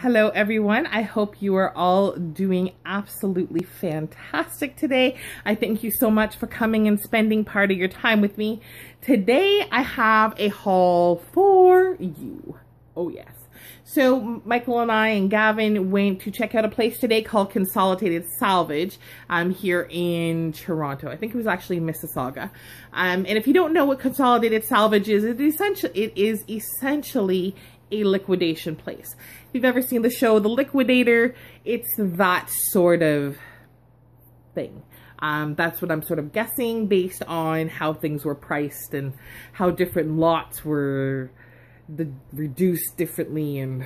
Hello everyone. I hope you are all doing absolutely fantastic today. I thank you so much for coming and spending part of your time with me. Today I have a haul for you. Oh yes. So Michael and I and Gavin went to check out a place today called Consolidated Salvage um, here in Toronto. I think it was actually Mississauga. Um, and if you don't know what Consolidated Salvage is, it, essentially, it is essentially a liquidation place. If you've ever seen the show The Liquidator, it's that sort of thing. Um, that's what I'm sort of guessing based on how things were priced and how different lots were the, reduced differently and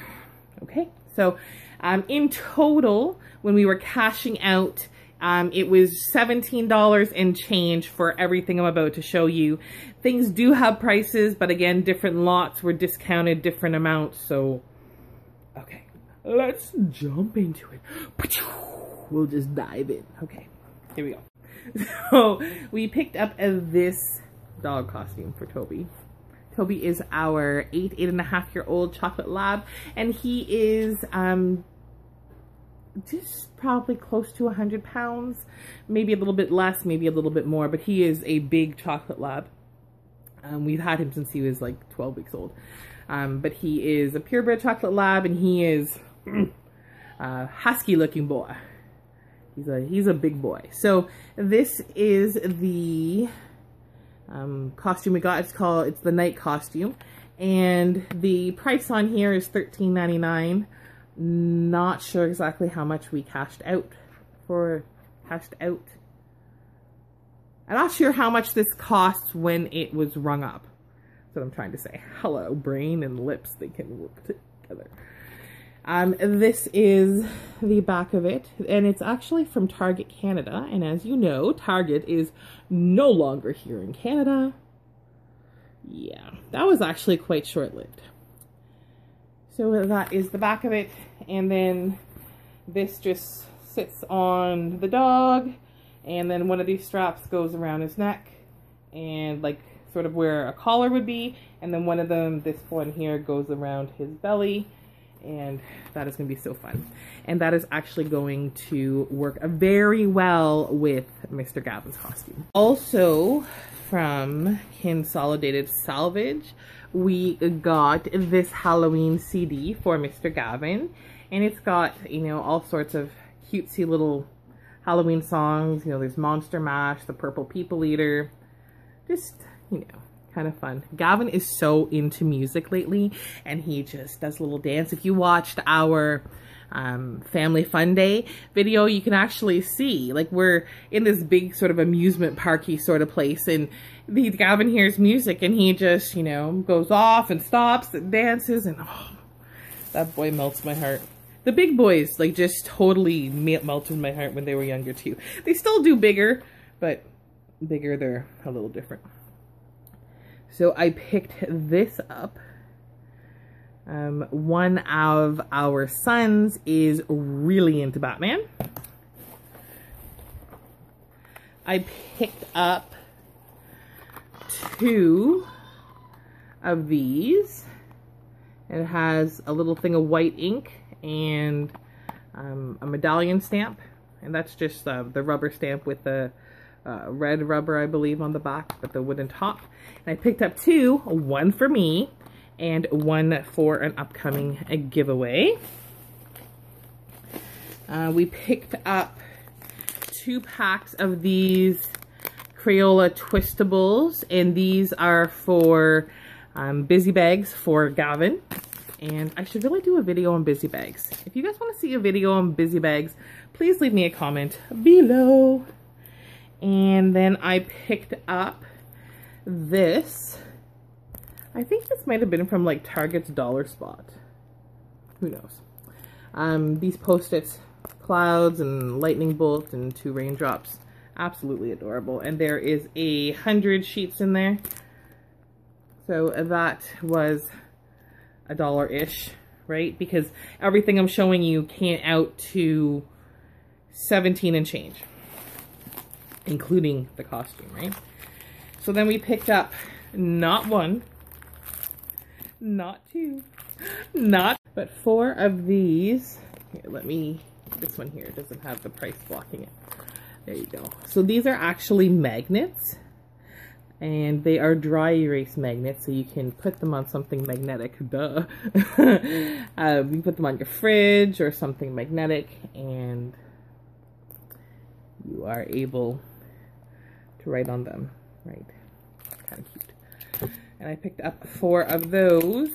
okay. So um, in total, when we were cashing out um, it was $17 and change for everything I'm about to show you. Things do have prices, but again, different lots were discounted different amounts. So, okay, let's jump into it. We'll just dive in. Okay, here we go. So we picked up this dog costume for Toby. Toby is our eight, eight and a half year old chocolate lab, and he is um, just probably close to 100 pounds, maybe a little bit less, maybe a little bit more, but he is a big chocolate lab. Um, we've had him since he was like 12 weeks old. Um, but he is a purebred chocolate lab and he is a husky looking boy. He's a, he's a big boy. So this is the um, costume we got. It's called, it's the knight costume. And the price on here is $13.99. Not sure exactly how much we cashed out for cashed out. I'm not sure how much this costs when it was rung up. That's what I'm trying to say. Hello, brain and lips, they can work together. Um, this is the back of it, and it's actually from Target Canada. And as you know, Target is no longer here in Canada. Yeah, that was actually quite short-lived. So that is the back of it. And then this just sits on the dog. And then one of these straps goes around his neck and like sort of where a collar would be. And then one of them, this one here, goes around his belly. And that is going to be so fun. And that is actually going to work very well with Mr. Gavin's costume. Also from Consolidated Salvage, we got this Halloween CD for Mr. Gavin. And it's got, you know, all sorts of cutesy little Halloween songs. You know, there's Monster Mash, The Purple People Eater. Just, you know, kind of fun. Gavin is so into music lately and he just does a little dance. If you watched our um, family fun day video, you can actually see like we're in this big sort of amusement parky sort of place and the Gavin hears music and he just, you know, goes off and stops and dances and oh, that boy melts my heart. The big boys like just totally melted my heart when they were younger too. They still do bigger, but bigger they're a little different. So I picked this up. Um, one of our sons is really into Batman. I picked up two of these. It has a little thing of white ink and um, a medallion stamp. And that's just uh, the rubber stamp with the uh, red rubber, I believe, on the back, but the wooden top. And I picked up two, one for me and one for an upcoming giveaway. Uh, we picked up two packs of these Crayola Twistables, and these are for um, busy bags for Gavin. And I should really do a video on busy bags. If you guys want to see a video on busy bags, please leave me a comment below. And then I picked up this. I think this might have been from like Target's Dollar Spot. Who knows? Um, these post-its, clouds and lightning bolt and two raindrops. Absolutely adorable. And there is a hundred sheets in there. So that was a dollar-ish, right? Because everything I'm showing you came out to 17 and change, including the costume, right? So then we picked up not one, not two, Not, but four of these. Here, let me, this one here doesn't have the price blocking it. There you go. So these are actually magnets and they are dry erase magnets so you can put them on something magnetic duh uh, you put them on your fridge or something magnetic and you are able to write on them right kind of cute and I picked up four of those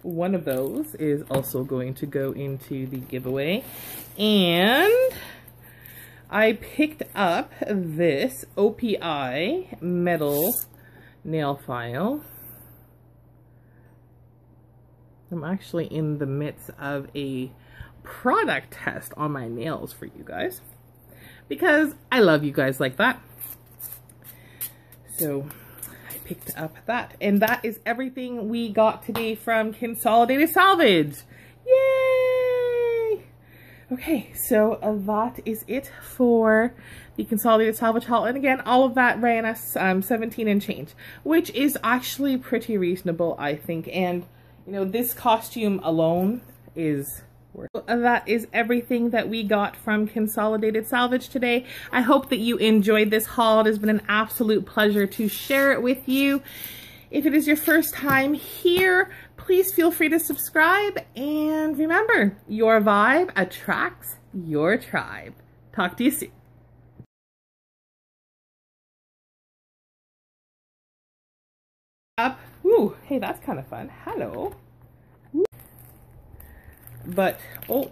one of those is also going to go into the giveaway and I picked up this OPI metal nail file. I'm actually in the midst of a product test on my nails for you guys because I love you guys like that. So picked up that and that is everything we got today from Consolidated Salvage. Yay! Okay, so uh, that is it for the Consolidated Salvage haul. And again, all of that ran us um, 17 and change, which is actually pretty reasonable, I think. And, you know, this costume alone is worth That is everything that we got from Consolidated Salvage today. I hope that you enjoyed this haul. It has been an absolute pleasure to share it with you. If it is your first time here, please feel free to subscribe. And remember, your vibe attracts your tribe. Talk to you soon. Up. Ooh, hey, that's kind of fun. Hello. But, oh,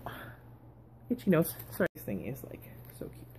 itchy nose. Sorry, this thing is like so cute.